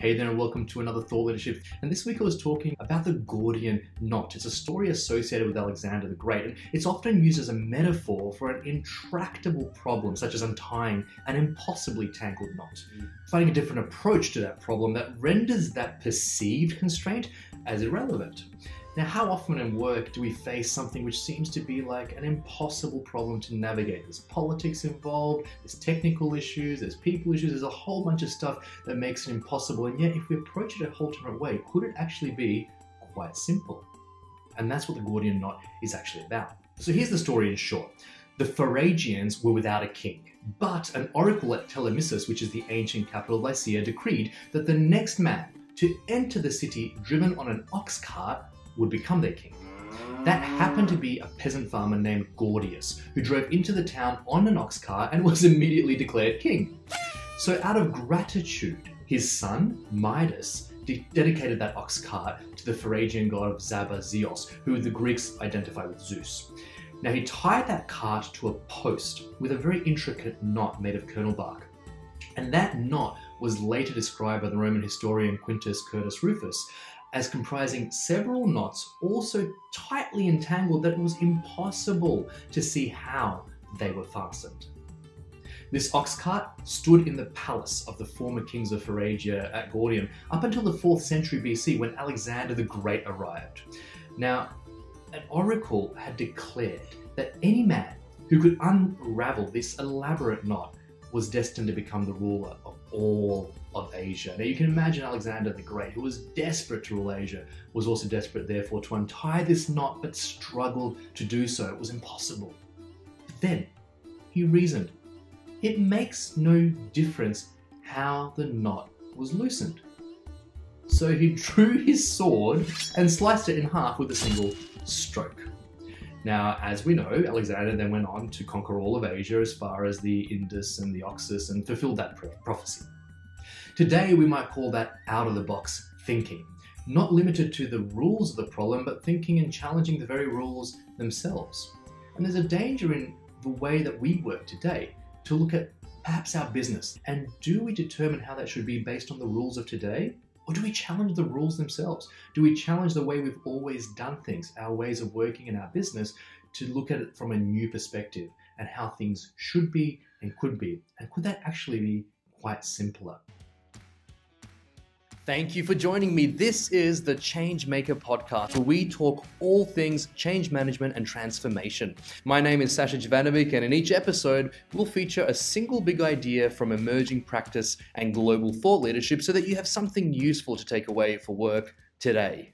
Hey there, and welcome to another Thought Leadership. And this week I was talking about the Gordian knot. It's a story associated with Alexander the Great, and it's often used as a metaphor for an intractable problem, such as untying an impossibly tangled knot. Mm. Finding a different approach to that problem that renders that perceived constraint as irrelevant. Now, how often in work do we face something which seems to be like an impossible problem to navigate? There's politics involved, there's technical issues, there's people issues, there's a whole bunch of stuff that makes it impossible. And yet, if we approach it a whole different way, could it actually be quite simple? And that's what the Gordian knot is actually about. So here's the story in short. The Phrygians were without a king, but an oracle at Telmissus, which is the ancient capital of Lycia, decreed that the next man to enter the city driven on an ox cart would become their king. That happened to be a peasant farmer named Gordius, who drove into the town on an ox cart and was immediately declared king. So, out of gratitude, his son, Midas, de- dedicated that ox cart to the Phrygian god of Sabazios, who the Greeks identify with Zeus. Now, he tied that cart to a post with a very intricate knot made of cornel bark. And that knot was later described by the Roman historian Quintus Curtius Rufus as comprising several knots all so tightly entangled that it was impossible to see how they were fastened. This ox cart stood in the palace of the former kings of Phrygia at Gordium up until the 4th century BC when Alexander the Great arrived. Now, an oracle had declared that any man who could unravel this elaborate knot was destined to become the ruler of all of Asia. Now you can imagine Alexander the Great, who was desperate to rule Asia, was also desperate therefore to untie this knot, but struggled to do so. It was impossible. But then he reasoned. It makes no difference how the knot was loosened. So he drew his sword and sliced it in half with a single stroke. Now, as we know, Alexander then went on to conquer all of Asia as far as the Indus and the Oxus and fulfilled that prophecy. Today, we might call that out of the box thinking, not limited to the rules of the problem, but thinking and challenging the very rules themselves. And there's a danger in the way that we work today to look at perhaps our business and do we determine how that should be based on the rules of today or do we challenge the rules themselves? Do we challenge the way we've always done things, our ways of working in our business, to look at it from a new perspective and how things should be and could be? And could that actually be quite simpler? Thank you for joining me. This is the Changemaker podcast, where we talk all things change management and transformation. My name is Sasha Jovanovic, and in each episode, we'll feature a single big idea from emerging practice and global thought leadership so that you have something useful to take away for work today.